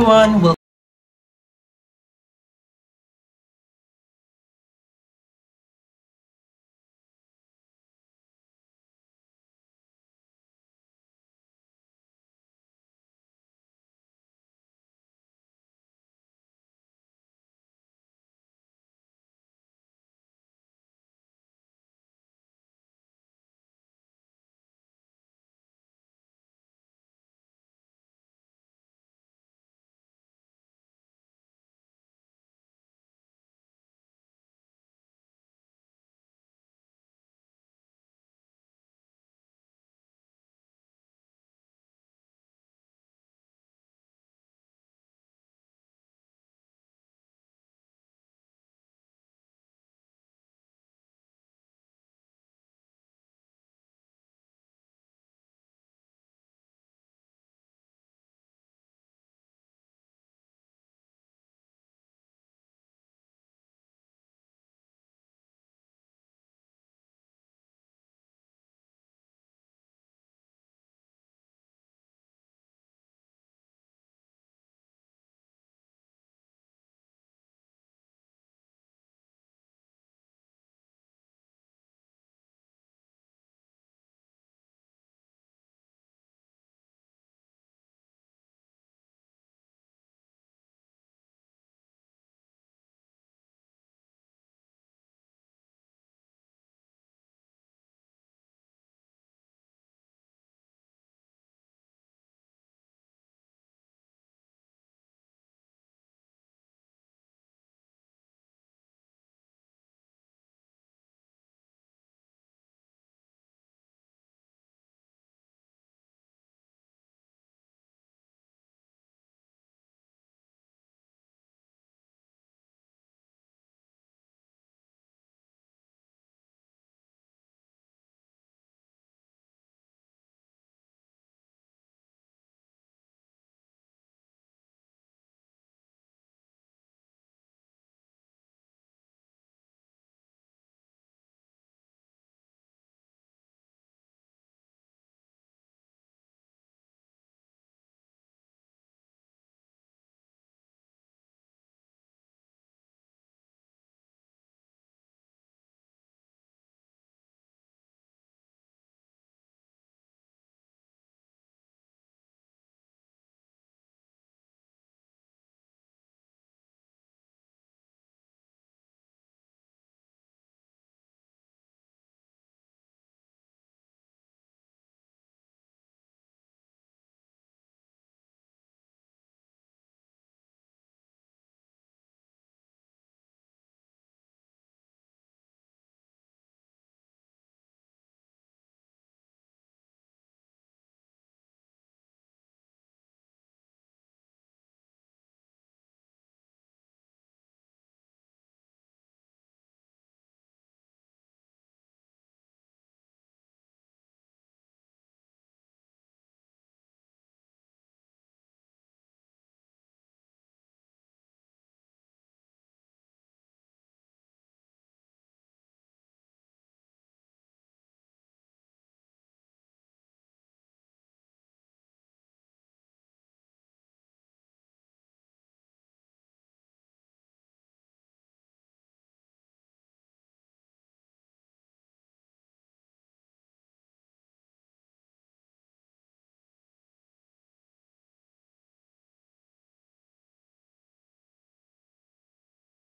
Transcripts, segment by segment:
everyone. We'll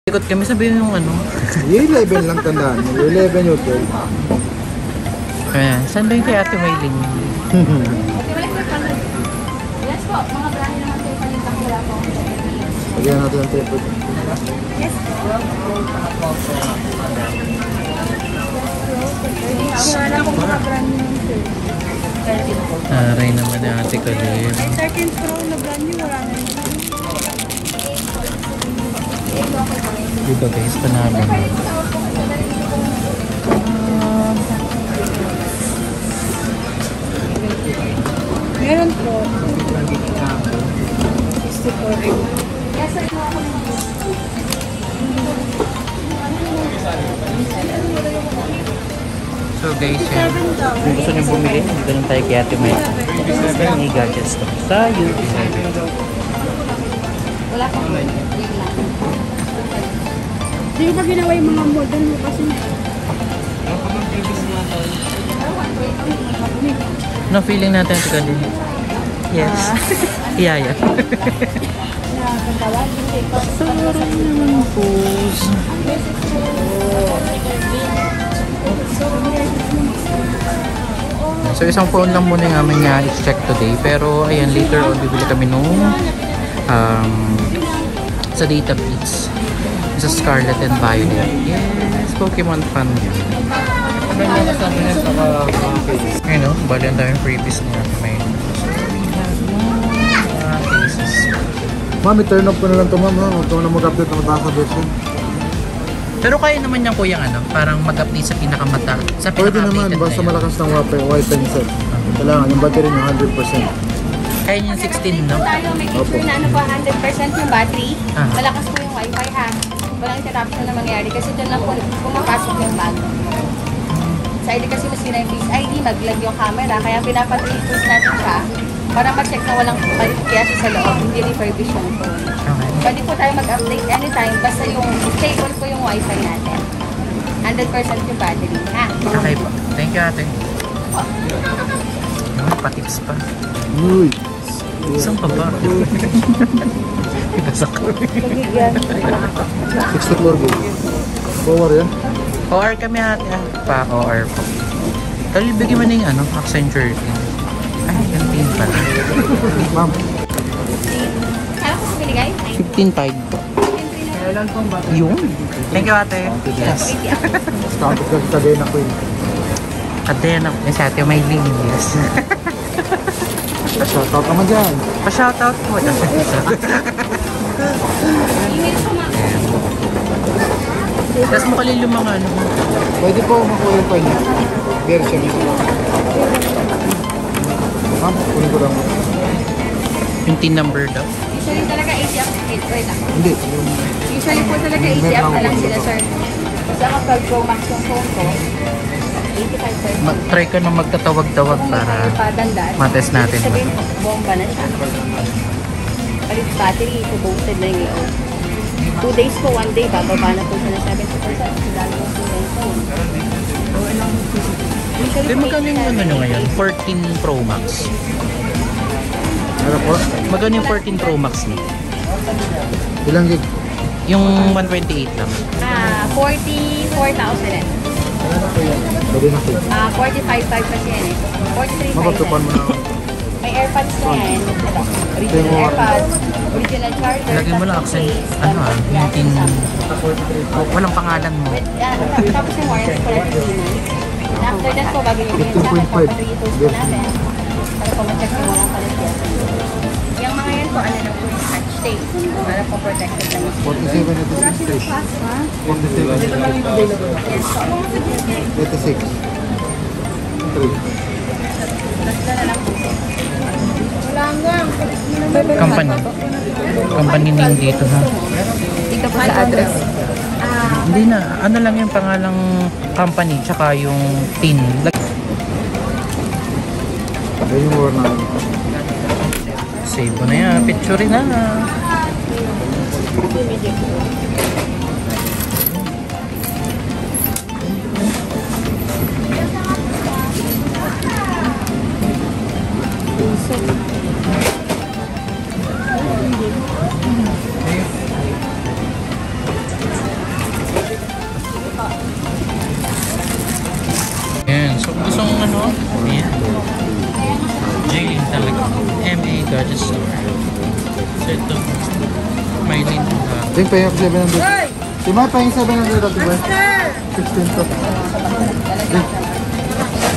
Ikot kami, sabihin yung ano. Yung 11 lang tandaan mo. Yung 11 yung 12. Ayan, saan ba yung kay Ate Maylin? Yes po, mga brand naman kayo panitang wala po. Lagyan natin ang tripod. Wala po mga brand new sir. Aray naman ni Ate Kalim. 13 Pro na brand new, wala na Dito guys, panamin. Meron po. 64 rin. Yes sir, kuha ko ng So guys, yan. Kung gusto nyo bumili, dito lang tayo kay Ate May. 7 gadgets to. Sa YouTube. Wala pang wait lang. Di ba ginawa yung mga model mo kasi No feeling natin ito din. Yes. yeah, yeah. Hindi pa. Sarap naman po. So isang phone lang muna yung amin nga i-check today. Pero ayan, later on bibili kami nung um, sa Data Beats. Sa Scarlet and Violet. Yes, Pokemon fan yun. Ayun o, bali ang daming freebies niya. May mga cases. Ma'am, i-turn off ko na lang ito, ma'am. Huwag ko na mag-update ng mataas na version. Pero kaya naman niya kuya ano, parang mag-update sa pinakamata, sa Pwede naman, basta malakas ng wifi, wifi sir. Kailangan, yung battery niya 100%. Kaya niya 16, no? Tayo, Opo. sure na ano po, 100% yung battery. Ah. Malakas po yung wifi ha. Walang interruption na mangyari kasi doon lang po pumapasok yung bag. Sa ID kasi mas yung face ID, maglag yung camera. Kaya pinapatripos natin siya para ma-check na walang palikiyas sa loob, hindi refurbish yung phone. Okay. Pwede po tayo mag-update anytime basta yung stable po yung wifi natin. 100% yung battery, ha? Okay po. Thank you ate. Ano, patips pa. Uy! Isang pa ba? Ibasak ko. 64 gig. Power yan. OR kami ate ah. Pa OR po. Tali, bigyan mo na yung ano, Accenture. Ay, yung pin pala. Ma'am, Kala ko binigay? 15.5 po. Yun. Thank you ate. Yes. tapos lang sa na queen. Adena, yes ate, may link. Yes. Shoutout naman dyan. Pa-shoutout ma. Tapos makalil yung mga ano. Pwede po makuha yung pa niya. Version. Ma'am, kunin ko lang. Yung tin number daw. Usually talaga easy up. Wait, lang. Hindi, Usually po talaga up na lang sila, sir. Kasi ako pag Pro Max yung phone ko, 85%. Ma- try ka na magtatawag-tawag para matest natin. Sabihin, bomba na siya. Palit battery, so boosted na yung i-on. Two days po, one day, bababa na po siya ng 70%. Kasi lalo yung phone phone. Usually Di po, magkano yung ano nyo ngayon? 14 Pro Max. ano po? Magkano yung 14 Pro Max niyo? Ilang gig? Yung 128 lang. Ah, 44,000 eh. Pwede na. Ah, 45,500 kasi yan eh. 43,500. Makatupan mo na. May AirPods na yan. Original AirPods, original charger. Lagyan mo lang accent. Ano ah. Oh, walang pangalan mo. Ah, tapos yung warranty ko lang After that po, bago yung pinag sa akin, 15.5. papatry-tools po natin. Para po ma-check paligyan. Yung mga yan po, ano lang po yung touch tape. Para po protected lang yung 47 ito 6 47 Yes po. 86 3 Basta na lang po. Company. Company name dito ha. Dito po sa address. Hindi na. Ano lang yung pangalang company tsaka yung tin. Ayun war namin. Save mo na. Picture na. Ding, pahing ako 700. Si May, pahing 700 ito ba? 16 to.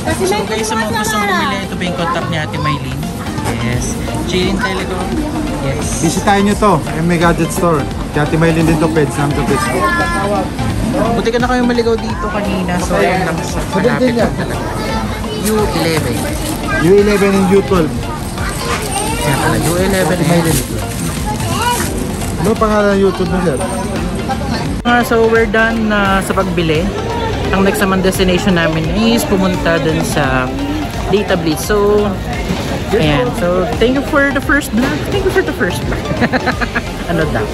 Kasi So, may guys, sa mga gustong bumili, ito pa yung contact ni Ate Maylin. Yes. Jaylin Telecom. Yes. Bisitahin nyo to, MA Gadget Store. Kaya timaylin din to, peds namin to Facebook. Buti ka na kayo maligaw dito kanina. So, ayun lang. Sabihin Malapit lang yan. talaga. U11. U11 and U12. Yan pala. U11 and Ano pangalan ng YouTube mo, sir? Ah, so we're done na sa pagbili. Ang next naman destination namin is pumunta dun sa Data Blitz. So, ayan. So, thank you for the first vlog. Thank you for the first vlog. ano daw.